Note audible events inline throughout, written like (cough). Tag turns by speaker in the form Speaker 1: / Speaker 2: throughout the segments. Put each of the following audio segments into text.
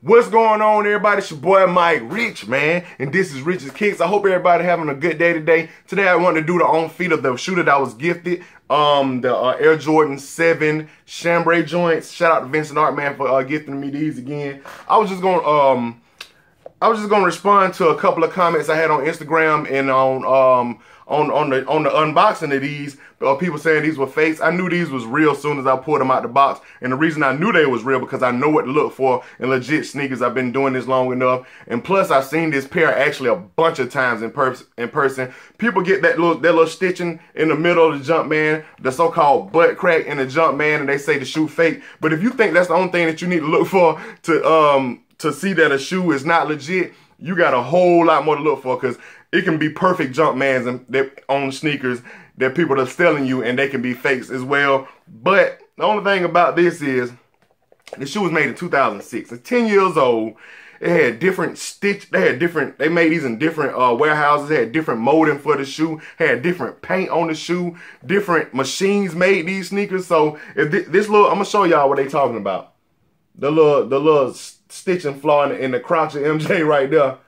Speaker 1: What's going on, everybody? It's your boy Mike Rich, man, and this is Rich's Kicks. I hope everybody having a good day today. Today, I wanted to do the on feet of the shoe that I was gifted, um, the uh, Air Jordan 7 chambray joints. Shout out to Vincent Artman for uh, gifting me these again. I was just going to, um, I was just gonna respond to a couple of comments I had on Instagram and on um on on the on the unboxing of these. Uh, people saying these were fakes. I knew these was real as soon as I pulled them out the box. And the reason I knew they was real because I know what to look for in legit sneakers. I've been doing this long enough. And plus I've seen this pair actually a bunch of times in, per in person. People get that little that little stitching in the middle of the Jumpman, the so-called butt crack in the Jumpman, and they say the shoe fake. But if you think that's the only thing that you need to look for to um to see that a shoe is not legit, you got a whole lot more to look for because it can be perfect Jumpmans and that own sneakers that people are selling you and they can be fakes as well. But the only thing about this is the shoe was made in 2006. It's 10 years old. It had different stitch. They had different. They made these in different uh, warehouses. They had different molding for the shoe. Had different paint on the shoe. Different machines made these sneakers. So if this, this little, I'm gonna show y'all what they talking about. The little, the little stitching flaw in the, crotch of MJ right there.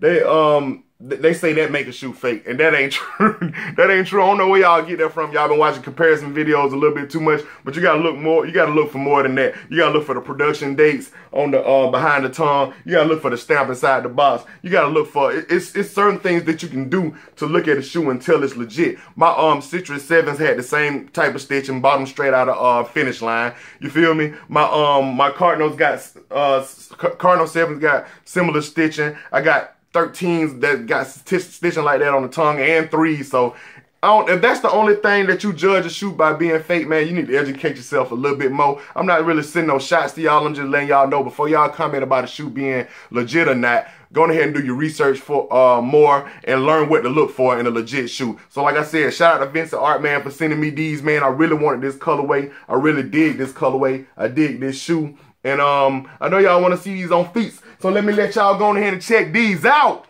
Speaker 1: They um they say that make a shoe fake, and that ain't (laughs) true. that ain't true. I don't know where y'all get that from. Y'all been watching comparison videos a little bit too much, but you gotta look more. You gotta look for more than that. You gotta look for the production dates on the uh, behind the tongue. You gotta look for the stamp inside the box. You gotta look for it's it's certain things that you can do to look at a shoe and tell it's legit. My um Citrus Sevens had the same type of stitching, bottom straight out of uh finish line. You feel me? My um my Cardinals got uh Cardinal Sevens got similar stitching. I got 13s that got stitching like that on the tongue and threes. So if that's the only thing that you judge a shoot by being fake, man, you need to educate yourself a little bit more. I'm not really sending no shots to y'all. I'm just letting y'all know before y'all comment about a shoe being legit or not. Go ahead and do your research for uh, more and learn what to look for in a legit shoe. So like I said, shout out to Vincent Art, man, for sending me these, man. I really wanted this colorway. I really dig this colorway. I dig this shoe. And um, I know y'all want to see these on feet. So let me let y'all go ahead and check these out.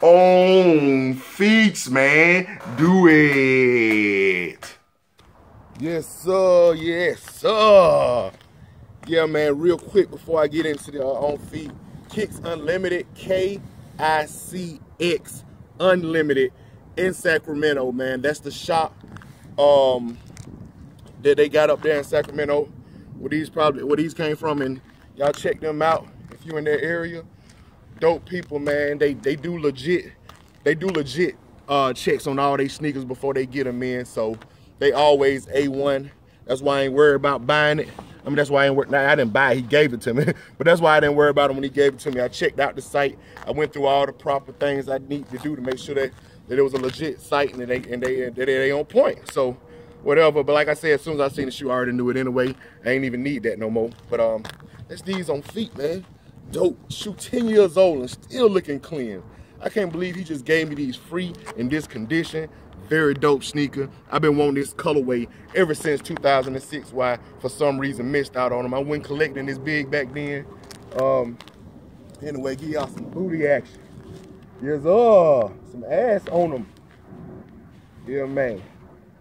Speaker 1: On feet, man. Do it. Yes, sir. Yes, sir. Yeah, man, real quick before I get into the uh, on feet. Kicks Unlimited, K-I-C-X Unlimited in Sacramento, man. That's the shop um, that they got up there in Sacramento where these probably where these came from and y'all check them out. If you're in that area dope people man. They they do legit they do legit uh checks on all these sneakers before they get them in. So they always a1 that's why i ain't worried about buying it. I mean that's why i ain't worried nah, i didn't buy it. He gave it to me. (laughs) But that's why i didn't worry about it when he gave it to me. I checked out the site. I went through all the proper things i need to do to make sure that that it was a legit site and they and they and they, they on point. So whatever. But like I said, as soon as I seen the shoe, I already knew it anyway. I ain't even need that no more. But um, that's these on feet, man. Dope. Shoe 10 years old and still looking clean. I can't believe he just gave me these free in this condition. Very dope sneaker. I've been wanting this colorway ever since 2006. Why, for some reason, missed out on them. I went collecting this big back then. Um, anyway, give y'all some booty action. Yes, uh, some ass on them. Yeah, man.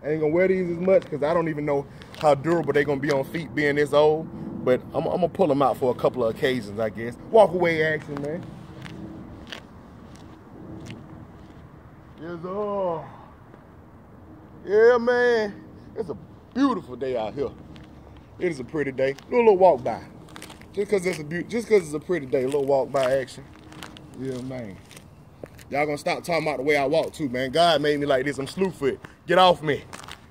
Speaker 1: I ain't gonna wear these as much because I don't even know how durable they're gonna be on feet being this old. But I'm, I'm, gonna pull them out for a couple of occasions, I guess. Walk away action, man. Yes, oh. Yeah, man. It's a beautiful day out here. It is a pretty day. Do a little walk by. Just cause it's a just cause it's a pretty day, a little walk by action. Yeah, man. Y'all gonna stop talking about the way I walk too, man. God made me like this. I'm slewfoot. Get off me.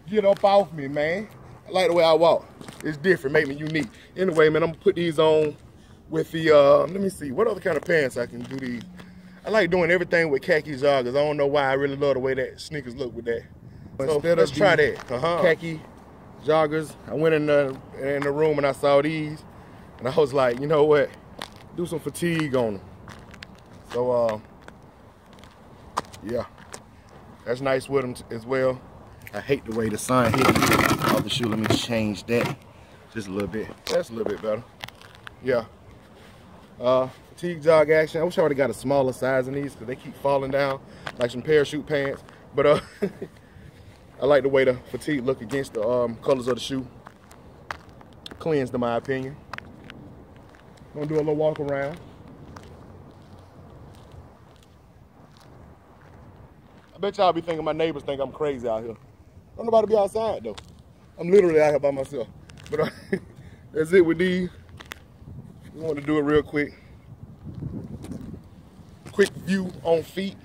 Speaker 1: Get up off me, man. I like the way I walk. It's different, make me unique. Anyway, man, I'm gonna put these on with the, uh, let me see, what other kind of pants I can do these? I like doing everything with khaki joggers. I don't know why I really love the way that sneakers look with that. So let's try that. Uh -huh. Khaki joggers. I went in the, in the room and I saw these and I was like, you know what? Do some fatigue on them. So, uh, yeah, that's nice with them as well. I hate the way the sun hit off the shoe. Let me change that just a little bit. That's a little bit better. Yeah. Uh, fatigue jog action. I wish I have got a smaller size in these because they keep falling down like some parachute pants. But uh, (laughs) I like the way the fatigue look against the um, colors of the shoe. Cleansed in my opinion. Gonna do a little walk around. Bet y'all be thinking my neighbors think I'm crazy out here. Don't nobody be outside though. I'm literally out here by myself. But uh, (laughs) that's it with these. We want to do it real quick. Quick view on feet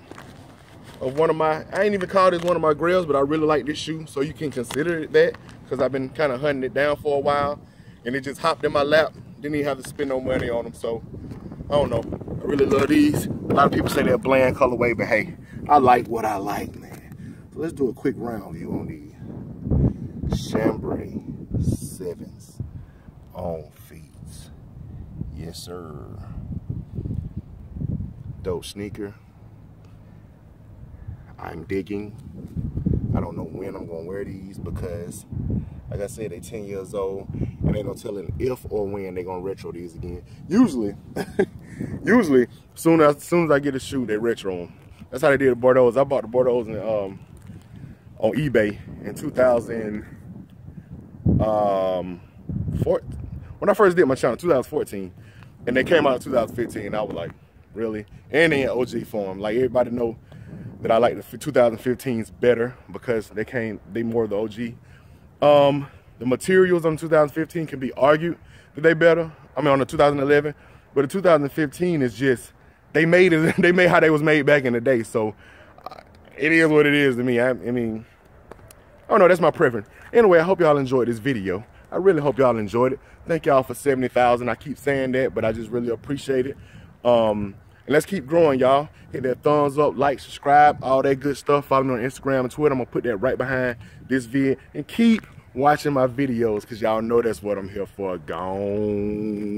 Speaker 1: of one of my, I ain't even call this one of my grails, but I really like this shoe. So you can consider it that because I've been kind of hunting it down for a while and it just hopped in my lap. Didn't even have to spend no money on them. So I don't know. I really love these. A lot of people say they're bland colorway, but hey, I like what I like, man. So let's do a quick round view on these chambray sevens on feet. Yes, sir. Dope sneaker. I'm digging. I don't know when I'm gonna wear these because, like I said, they're 10 years old and they don't tell telling if or when they're gonna retro these again. Usually, (laughs) usually, soon as soon as I get a shoe, they retro them. That's how they did the Bordeaux. I bought the Bordeaux in, um, on eBay in 2000. Um, when I first did my channel, 2014, and they came out in 2015. I was like, really? And they in OG form. Like everybody know that I like the 2015s better because they came, they more the OG. Um, the materials on 2015 can be argued that they better. I mean, on the 2011, but the 2015 is just they made it. (laughs) They made how they was made back in the day. So uh, it is what it is to me. I, I mean, I don't know. That's my preference. Anyway, I hope y'all enjoyed this video. I really hope y'all enjoyed it. Thank y'all for 70,000. I keep saying that, but I just really appreciate it. Um, and let's keep growing, y'all. Hit that thumbs up, like, subscribe, all that good stuff. Follow me on Instagram and Twitter. I'm going to put that right behind this vid. And keep watching my videos because y'all know that's what I'm here for. Gone.